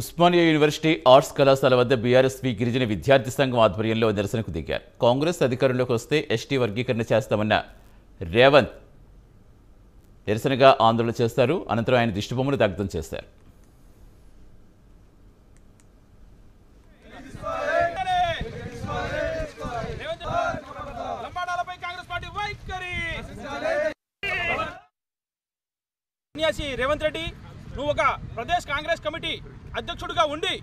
Osmania university arts కళాశాల వద్ద BRSV గిరిజన విద్యార్థి సంఘం ఆధ్వర్యంలో నిరసనకు దిగారు. కాంగ్రెస్ అధికారంలోకి వస్తే ఎస్టీ వర్గీకరణ చేస్తామన్న రేవంత్ నిరసనగా ఆందోళన చేస్తారు. అనంతరం ఆయన దిష్టిబొమ్మను దగ్ధం చేశారు. రేవంత్ రెడ్డి నువ్వు ఒక ప్రదేశ్ కాంగ్రెస్ కమిటీ అధ్యక్షుడిగా ఉండి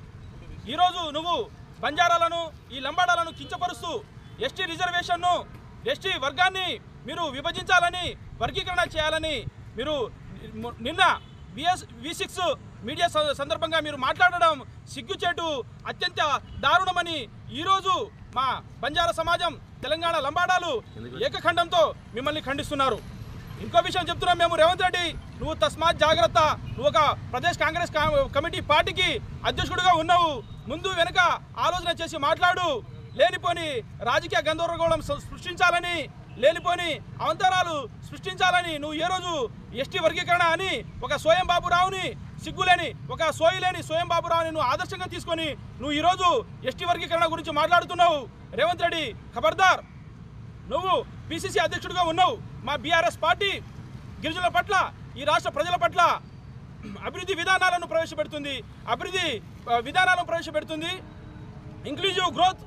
ఈరోజు నువ్వు బంజారాలను ఈ లంబాడాలను కించపరుస్తూ ఎస్టీ రిజర్వేషన్ను ఎస్టీ వర్గాన్ని మీరు విభజించాలని వర్గీకరణ చేయాలని మీరు నిన్న బిఎస్ వి సిక్స్ మీడియా సందర్భంగా మీరు మాట్లాడడం సిగ్గుచేటు అత్యంత దారుణమని ఈరోజు మా బంజారా సమాజం తెలంగాణ లంబాడాలు ఏకఖండంతో మిమ్మల్ని ఖండిస్తున్నారు. ఇంకో విషయం చెప్తున్నాం మేము రేవంత్ రెడ్డి నువ్వు తస్మాత్ జాగ్రత్త. నువ్వు ఒక ప్రదేశ్ కాంగ్రెస్ కమిటీ పార్టీకి అధ్యక్షుడిగా ఉన్నావు. ముందు వెనుక ఆలోచన చేసి మాట్లాడు. లేనిపోని రాజకీయ గందరగోళం సృష్టించాలని లేనిపోని అవంతరాలు సృష్టించాలని నువ్వు ఏ రోజు ఎస్టీ వర్గీకరణ అని ఒక స్వయం బాబురావుని సిగ్గులేని ఒక సోయిలేని స్వయం బాబురావుని నువ్వు ఆదర్శంగా తీసుకొని నువ్వు ఈరోజు ఎస్టీ వర్గీకరణ గురించి మాట్లాడుతున్నావు. రేవంత్ రెడ్డి ఖబర్దార్. నువ్వు పిసిసి అధ్యక్షుడిగా ఉన్నావు. మా బీఆర్ఎస్ పార్టీ గిరిజనుల పట్ల ఈ రాష్ట్ర ప్రజల పట్ల అభివృద్ధి విధానాలను ప్రవేశపెడుతుంది. అభివృద్ధి విధానాలను ప్రవేశపెడుతుంది. Inclusive growth